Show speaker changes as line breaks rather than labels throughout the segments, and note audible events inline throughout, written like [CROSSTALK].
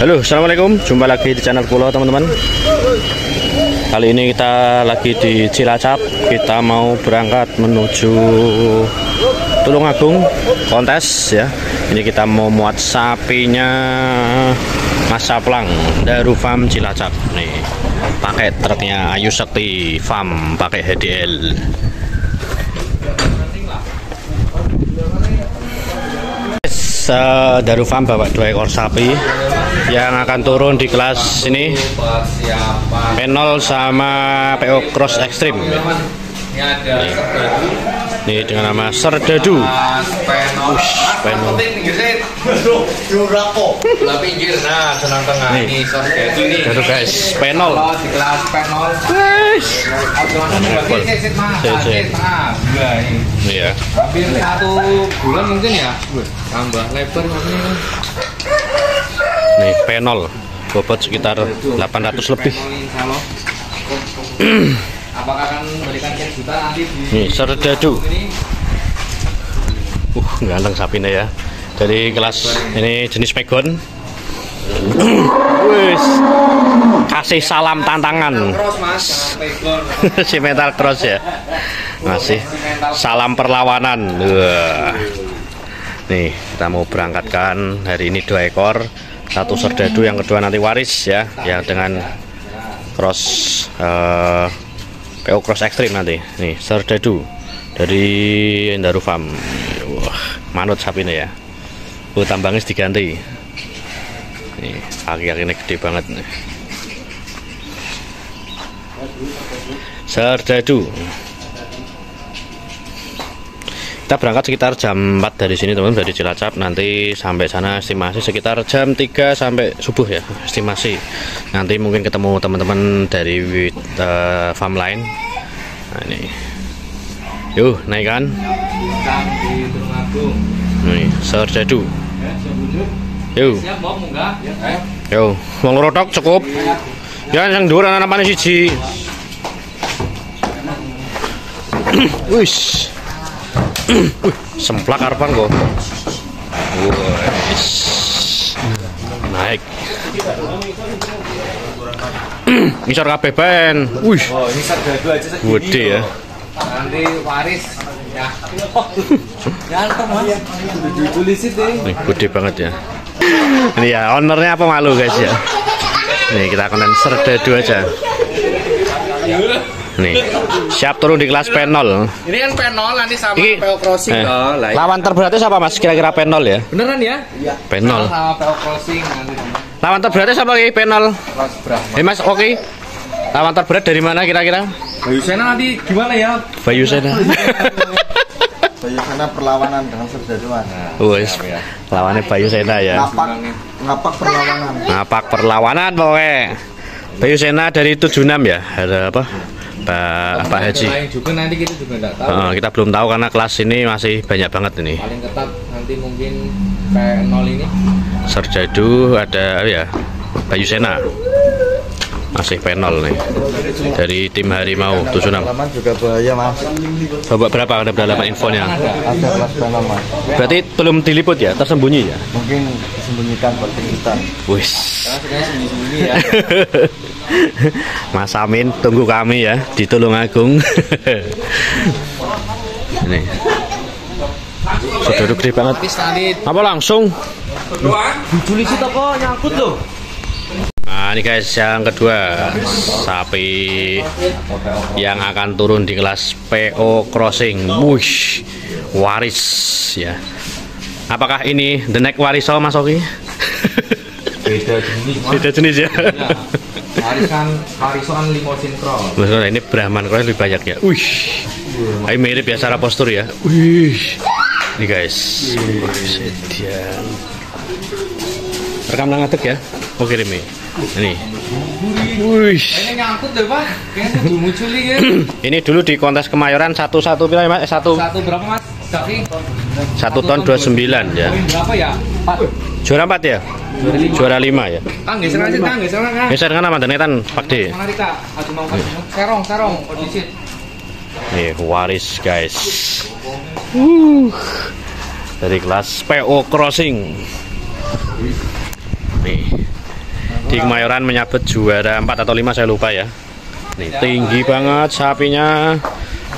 Halo, assalamualaikum. Jumpa lagi di channel Pulau teman-teman. Kali ini kita lagi di Cilacap. Kita mau berangkat menuju Tulungagung kontes ya. Ini kita mau muat sapinya Mas Saplang Daru Farm Cilacap nih. Pakai truknya Ayu Sakti Farm pakai HDL. uh, Daru Farm bawa dua ekor sapi yang akan turun di kelas ini P0 sama PO Cross Extreme
Ini
ini dengan nama Serdadu
Ush,
Penol.
Nah tengah ini nih.
Daru guys P0
Kalau di kelas penol,
guys
ini.
iya
Hampir satu bulan mungkin ya, tambah lebar.
Nih P0 bobot sekitar 800 lebih.
Penol
nih Serdadu uh ganteng sapinya ya. Dari kelas ini jenis Pegon. Wis kasih salam tantangan. [LAUGHS] Si mental cross ya. Masih salam perlawanan. Wah. nih kita mau berangkatkan. Hari ini dua ekor satu serdadu yang kedua nanti waris ya ya dengan cross eh, PO cross ekstrim nanti. Nih serdadu dari Daru Farm. Wah manut sapinya ya. Oh tambangnya diganti. Nih kaki-kakinya gede banget nih. Serdadu. Kita berangkat sekitar jam 4 dari sini teman-teman dari Cilacap nanti sampai sana estimasi sekitar jam 3 sampai subuh ya estimasi. Nanti mungkin ketemu teman-teman dari eh, farm lain. Nah ini. Yuk, naikkan.
Siap bujuk.
Yuk, yuk. Wong rotok cukup. Ya yang dhuwur ana apane siji. [CLEARS THROAT] Wis. Semplak arepan kok. Naik. Ngisor kabeh ben. Wih,
Oh, ini sergadu aja segini.
gede ya.
Nanti waris ya. [LAUGHS]
Nih, gede banget ya. Ini ya, ownernya apa malu guys ya. Nih, kita konten serdadu aja. Nih, siap turun di kelas P0.
Ini kan penol nanti sama
Iki-
PO crossing
Eh,
toh. Lah,
Lawan terberatnya siapa mas? Kira-kira P0 ya?
Beneran ya?
P0.
Sama PO crossing nanti
Lawan terberatnya siapa lagi P0?
cross Brahma.
Eh mas, oke. Lawan terberat dari mana kira-kira?
Bayu Sena nanti gimana ya?
Bayu Sena. [LAUGHS]
Bagaimana perlawanan dengan serdaduan?
Wes, lawannya Bayu Sena ya.
Ngapak, ngapak perlawanan.
Ngapak perlawanan pokoknya. Bayu Sena dari 76 ya. Ada apa? Pak Pak Haji.
Lain juga nanti kita juga enggak tahu.
Heeh, kita belum tahu karena kelas ini masih banyak banget ini.
Paling ketat nanti mungkin P0 ini.
Serdadu ada ya Bayu Sena. Masih penol nih. Dari tim Harimau 76.
Pengalaman juga bahaya mas.
Bapak berapa ada berapa infonya?
Ada kelas penal mas.
Berarti belum diliput ya, tersembunyi ya?
Mungkin disembunyikan buat kejutan.
Wis.
Sembunyi-sembunyi ya. [LAUGHS]
Mas Amin tunggu kami ya di Tulungagung. [LAUGHS] Ini. Sudah gede banget. Apa langsung?
doang. Tulisit apa nyangkut loh.
Nah ini guys yang kedua sapi yang akan turun di kelas PO Crossing. Wush, waris ya. Apakah ini the next wariso Mas Oki?
Beda jenis mas.
Beda jenis ya.
Warisan warisan limosin cross.
Ini Brahman Cross lebih banyak ya. Wih, ini mirip ya cara postur ya. Wih, ini guys. Wih, sedian. Rekam nang ngadeg ya. Oke ini. Ini. Wih.
Ini nyangkut deh pak. Kayaknya belum muncul ya. [CLEARS THROAT]
Ini dulu di kontes Kemayoran satu satu pila mas? Satu
Satu berapa mas? Kaki?
satu ton dua sembilan ya.
Berapa ya? Empat.
Juara empat ya? Juara lima ya.
Kang geser aja kang geser kan.
Geser kan apa denetan Pak D.
Mau serong serong kondisi.
Nih waris guys. Uh. Dari kelas PO Crossing. Nih di Kemayoran menyabet juara 4 atau 5 saya lupa ya. Nih tinggi banget sapinya,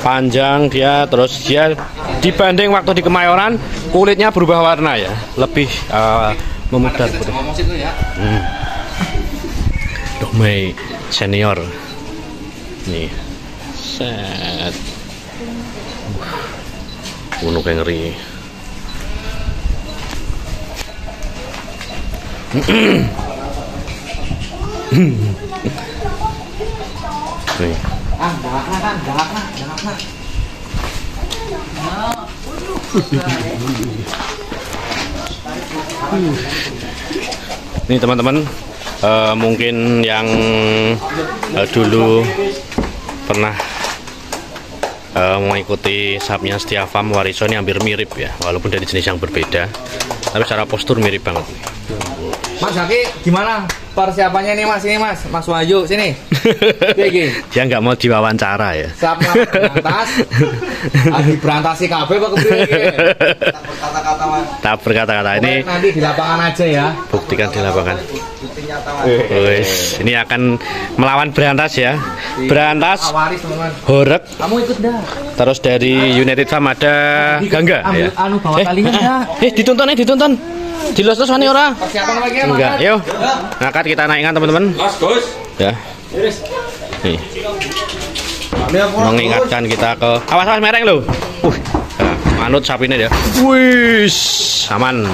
panjang dia, terus dia dibanding waktu di Kemayoran kulitnya berubah warna ya, lebih eh, memudar putih.
Ya.
Domei senior. Nih. Set. Gunung yang ngeri. [CLEARS THROAT] Ini teman-teman eh, mungkin yang eh, dulu pernah eh, mengikuti sapnya Setia Farm Wariso ini hampir mirip ya, walaupun dari jenis yang berbeda. Tapi secara postur mirip banget.
Mas Zaki, gimana persiapannya nih Mas? Ini Mas, Mas Wahyu sini. [LAUGHS] Piye
Dia nggak mau diwawancara ya.
Siap berantas. Lagi berantasi kabeh apa kepriye iki?
Kata-kata mas.
Tak berkata-kata ini
nanti di lapangan aja ya.
buktikan di lapangan. Wes, ini akan melawan berantas ya. Berantas, horek,
Kamu ikut dah.
terus dari United Farm ada Gangga
Ambil
ya.
anu bawa
Eh,
talinya dah.
eh dituntun eh dituntun. Dilos terus wani ora?
Persiapan lagi ya,
Enggak, yuk. Ngangkat kita naikkan teman-teman.
Mas Gus.
Ya. Nih, mengingatkan kita ke awas awas mereng lo. Uh, ya, manut sapinya dia. Wis, aman.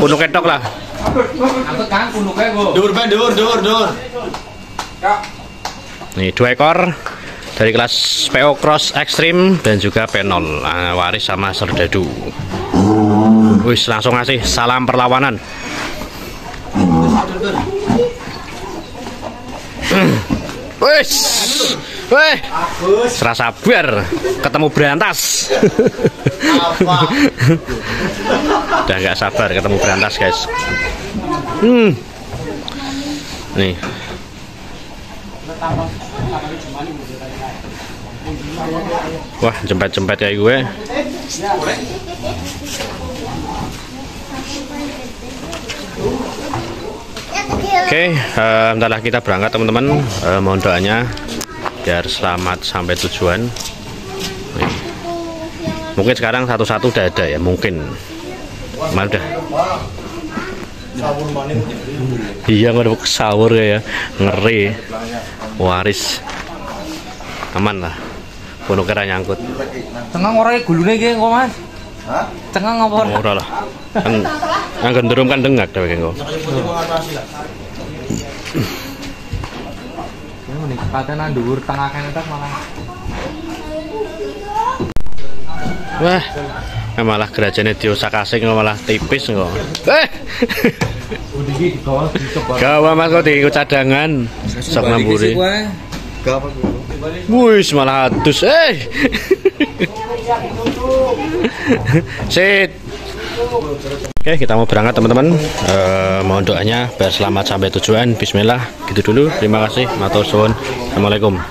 Bunuh ketok lah.
Kan.
Dur ben dur dur dur.
Nih dua ekor dari kelas PO Cross Extreme dan juga P0 Nah, waris sama serdadu. Wis langsung ngasih salam perlawanan. Wis, weh, serasa sabar ketemu berantas. Udah nggak sabar ketemu berantas guys. Hmm. Nih. Wah, jempet-jempet kayak gue. Oke, eh, entahlah kita berangkat teman-teman. Eh, mohon doanya biar selamat sampai tujuan. Nih. Mungkin sekarang satu-satu udah ada ya, mungkin. Mana udah? Iya nggak ada sahur ya, ngeri. Waris, aman lah. Penuh kira nyangkut.
Tengah orangnya gulune iki kok, Mas.
Hah?
Tengah ngopo ora?
Lah. Kan yang genderum kan dengak kengko.
Ini nih katanya dhuwur tengah kene tas malah.
Wah, eh, malah gerajane diosak asing malah tipis kok. Eh. Gawa Mas kok dienggo cadangan. Sok
apa
Wis malah adus. Eh. Sit. Oke, kita mau berangkat teman-teman. Eh, mohon doanya biar selamat sampai tujuan. Bismillah. Gitu dulu. Terima kasih. Matur. Assalamualaikum.